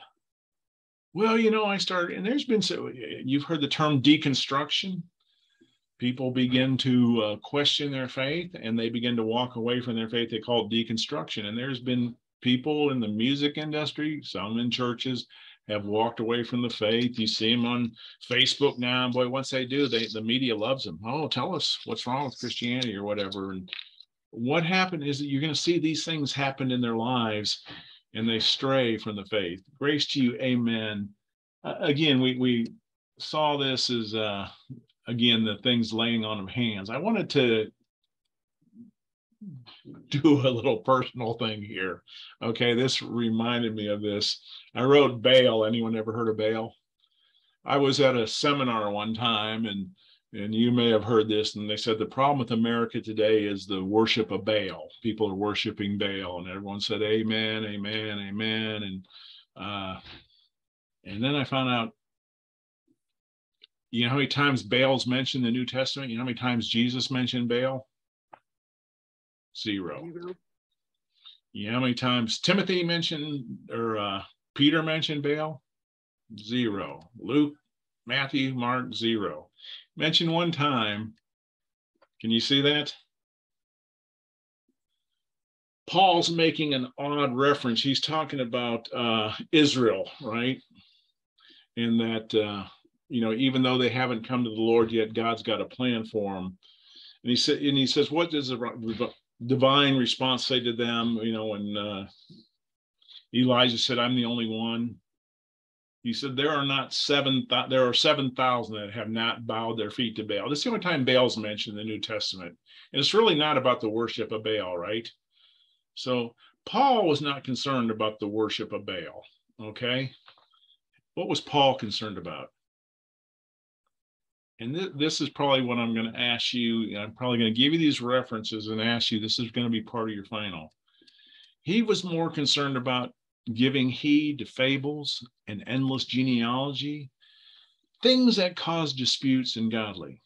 Well, you know, I started, and there's been so you've heard the term deconstruction. People begin to uh, question their faith and they begin to walk away from their faith. They call it deconstruction. And there's been people in the music industry, some in churches, have walked away from the faith. You see them on Facebook now. Boy, once they do, they the media loves them. Oh, tell us what's wrong with Christianity or whatever. And what happened is that you're going to see these things happen in their lives and they stray from the faith. Grace to you, amen. Uh, again, we we saw this as uh, again the things laying on of hands. I wanted to do a little personal thing here. Okay, this reminded me of this. I wrote Baal. Anyone ever heard of Baal? I was at a seminar one time and and you may have heard this and they said the problem with America today is the worship of Baal. People are worshiping Baal and everyone said amen, amen, amen and uh and then I found out you know how many times Baal's mentioned in the New Testament? You know how many times Jesus mentioned Baal? Zero. Zero. Yeah, how many times Timothy mentioned or uh, Peter mentioned Baal? Zero. Luke, Matthew, Mark, zero. Mentioned one time. Can you see that? Paul's making an odd reference. He's talking about uh, Israel, right? And that, uh, you know, even though they haven't come to the Lord yet, God's got a plan for them. And he said, and he says, what does the divine response say to them, you know, when uh, Elijah said, I'm the only one. He said, there are not seven, th- there are 7,000 that have not bowed their feet to Baal. This is the only time Baal's mentioned in the New Testament. And it's really not about the worship of Baal, right? So Paul was not concerned about the worship of Baal. Okay. What was Paul concerned about? And th- this is probably what I'm going to ask you. I'm probably going to give you these references and ask you this is going to be part of your final. He was more concerned about giving heed to fables and endless genealogy, things that cause disputes in godly.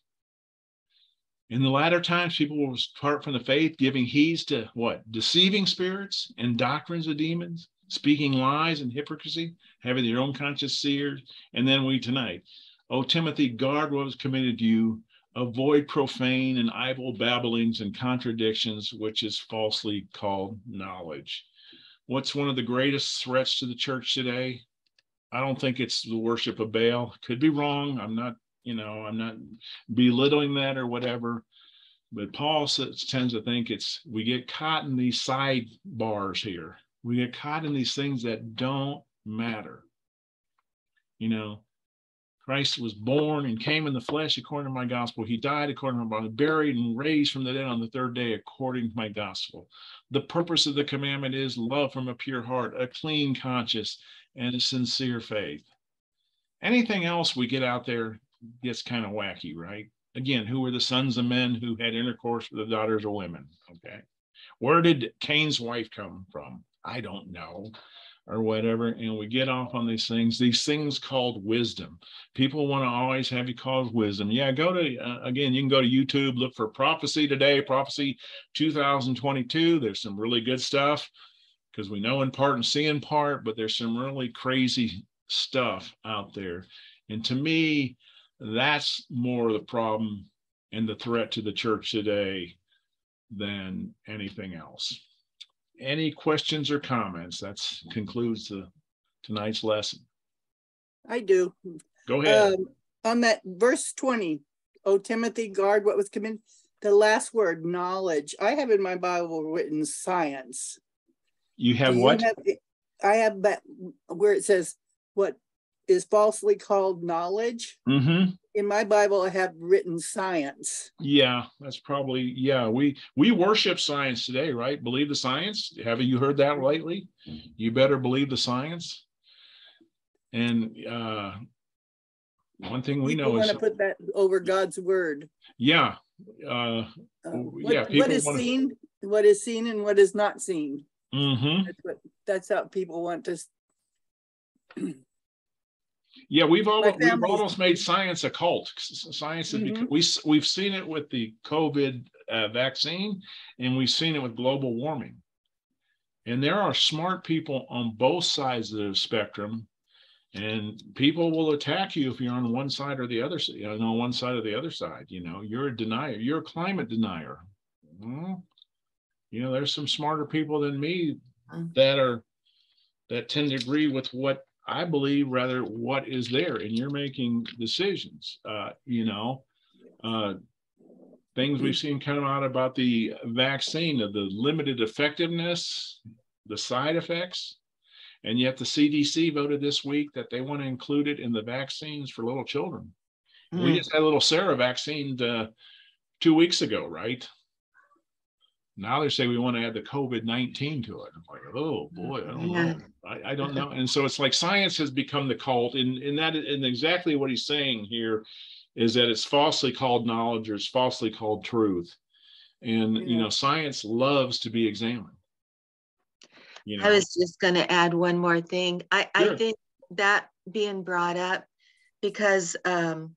In the latter times, people will depart from the faith, giving heed to what? Deceiving spirits and doctrines of demons, speaking lies and hypocrisy, having their own conscience seared. And then we tonight, O Timothy, guard what was committed to you. Avoid profane and idle babblings and contradictions, which is falsely called knowledge. What's one of the greatest threats to the church today? I don't think it's the worship of Baal. Could be wrong. I'm not you know, I'm not belittling that or whatever. But Paul says, tends to think it's we get caught in these side bars here. We get caught in these things that don't matter. You know, Christ was born and came in the flesh according to my gospel. He died according to my body, buried and raised from the dead on the third day according to my gospel. The purpose of the commandment is love from a pure heart, a clean conscience, and a sincere faith. Anything else we get out there gets kind of wacky, right? Again, who were the sons of men who had intercourse with the daughters of women? Okay. Where did Cain's wife come from? I don't know, or whatever. And we get off on these things, these things called wisdom. People want to always have you called wisdom. Yeah, go to, uh, again, you can go to YouTube, look for Prophecy Today, Prophecy 2022. There's some really good stuff because we know in part and see in part, but there's some really crazy stuff out there. And to me, that's more the problem and the threat to the church today than anything else. Any questions or comments? That concludes the tonight's lesson. I do. Go ahead. Um, on that verse 20, oh Timothy, guard what was committed. The last word, knowledge. I have in my Bible written science. You have you what? Have, I have that where it says what is falsely called knowledge. Mm-hmm. In my Bible, I have written science. Yeah, that's probably yeah. We we worship science today, right? Believe the science. Haven't you heard that lately? You better believe the science. And uh, one thing we people know want is to put that over God's word. Yeah, uh, uh, what, yeah. what is wanna... seen, what is seen, and what is not seen. Mm-hmm. That's what. That's how people want to yeah, we've almost, we've almost made science a cult. Science is mm-hmm. we we've seen it with the COVID uh, vaccine, and we've seen it with global warming. And there are smart people on both sides of the spectrum, and people will attack you if you're on one side or the other. You know, on one side or the other side. You know, you're a denier. You're a climate denier. Well, you know, there's some smarter people than me mm. that are that tend to agree with what I believe rather what is there, and you're making decisions. Uh, you know, uh, things we've seen come out about the vaccine of the limited effectiveness, the side effects, and yet the CDC voted this week that they want to include it in the vaccines for little children. Mm. We just had a little Sarah vaccine uh, two weeks ago, right? Now they say we want to add the COVID 19 to it. I'm like, oh boy, I don't know. I, I, don't know. And so it's like science has become the cult. And, and that and exactly what he's saying here is that it's falsely called knowledge or it's falsely called truth. And yeah. you know, science loves to be examined. You know? I was just going to add one more thing. I, sure. I think that being brought up because um,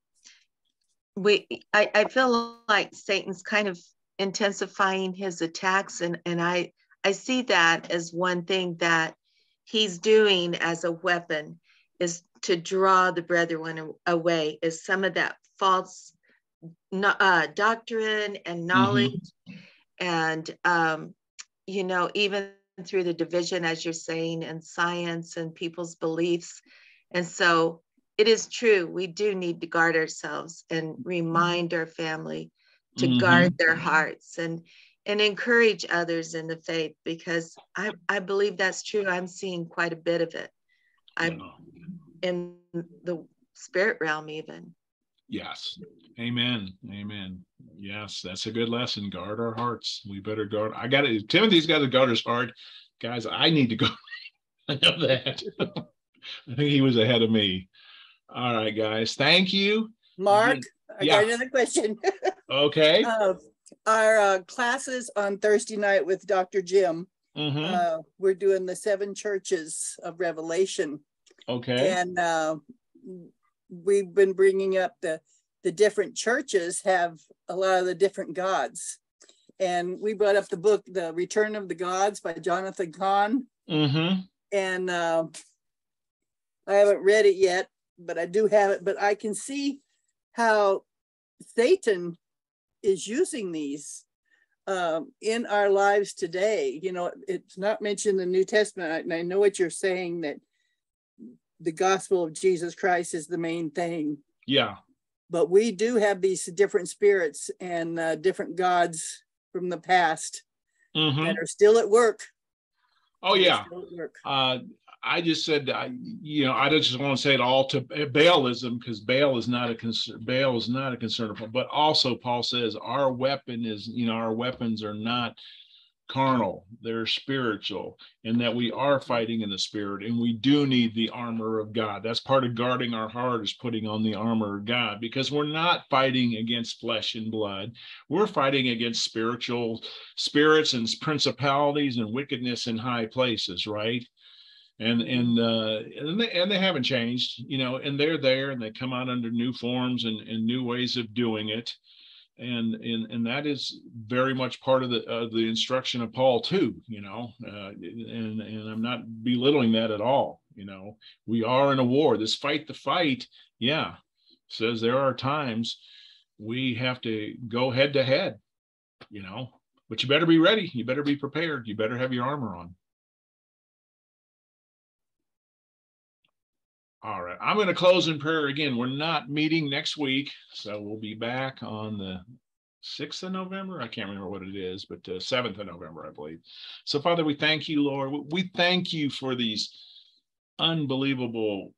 we I, I feel like Satan's kind of intensifying his attacks and and i i see that as one thing that he's doing as a weapon is to draw the brethren away is some of that false uh, doctrine and mm-hmm. knowledge mm-hmm. and um, you know even through the division as you're saying in science and people's beliefs and so it is true we do need to guard ourselves and remind our family to mm-hmm. guard their hearts and and encourage others in the faith because I, I believe that's true. I'm seeing quite a bit of it. I'm in the spirit realm even. Yes. Amen. Amen. Yes, that's a good lesson. Guard our hearts. We better guard. I got it. Timothy's got to guard his heart guys, I need to go. I know that. I think he was ahead of me. All right, guys. Thank you. Mark, I Yeah. got another question. Okay. Uh, Our uh, classes on Thursday night with Dr. Jim, hmm uh, we're doing the seven churches of Revelation. Okay. And uh, we've been bringing up the, the different churches have a lot of the different gods. And we brought up the book, The Return of the Gods by Jonathan Cahn. hmm And uh, I haven't read it yet, but I do have it. But I can see how Satan is using these um, in our lives today. You know, it's not mentioned in the New Testament, and I know what you're saying that the gospel of Jesus Christ is the main thing. Yeah. But we do have these different spirits and uh, different gods from the past hmm that are still at work. Oh yeah. at work. Uh, I just said, I, you know, I just want to say it all to eh, Baalism because Baal is not a concern. Baal is not a concern but also Paul says our weapon is, you know, our weapons are not carnal; they're spiritual, and that we are fighting in the spirit, and we do need the armor of God. That's part of guarding our heart is putting on the armor of God because we're not fighting against flesh and blood. We're fighting against spiritual spirits and principalities and wickedness in high places, right? And and uh and they, and they haven't changed you know and they're there and they come out under new forms and, and new ways of doing it. And and and that is very much part of the of the instruction of paul too you know uh, and and i'm not belittling that at all you know. We are in a war. This fight the fight yeah says there are times we have to go head to head you know. But you better be ready. You better be prepared. You better have your armor on All right. I'm going to close in prayer again. We're not meeting next week, so we'll be back on the 6th of November. I can't remember what it is, but uh, 7th of November, I believe. So, Father, we thank you, Lord. We thank you for these unbelievable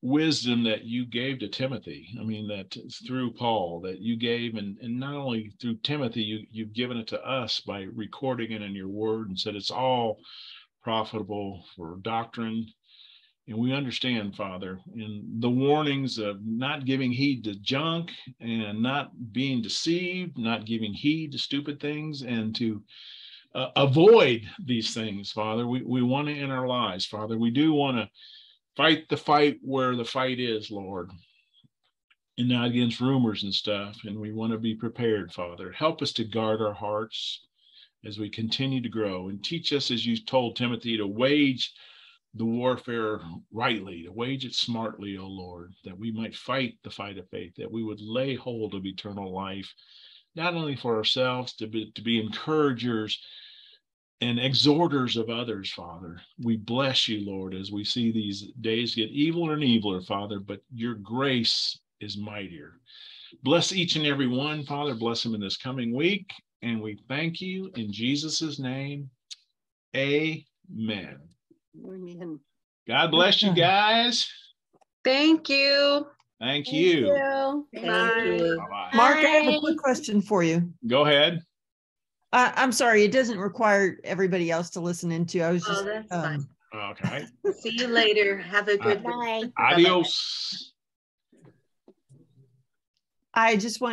wisdom that you gave to Timothy. I mean, that through Paul, that you gave, and, and not only through Timothy, you, you've given it to us by recording it in your word and said it's all profitable for doctrine, and we understand, Father, in the warnings of not giving heed to junk and not being deceived, not giving heed to stupid things, and to uh, avoid these things, Father. We, we want to in our lives, Father. We do want to fight the fight where the fight is, Lord, and not against rumors and stuff. And we want to be prepared, Father. Help us to guard our hearts as we continue to grow and teach us, as you told Timothy, to wage the warfare rightly, to wage it smartly, O Lord, that we might fight the fight of faith, that we would lay hold of eternal life, not only for ourselves, to be, to be encouragers and exhorters of others, Father. We bless you, Lord, as we see these days get eviler and eviler, Father, but your grace is mightier. Bless each and every one, Father. Bless them in this coming week. And we thank you in Jesus' name. Amen. Amen. God bless you guys. Thank you. Thank you. Thank Bye. you. Bye-bye. Mark, I have a quick question for you. Go ahead. I, I'm sorry, it doesn't require everybody else to listen into. I was Oh, just, that's um, fine. Okay. See you later. Have a good Bye. Adios. I just want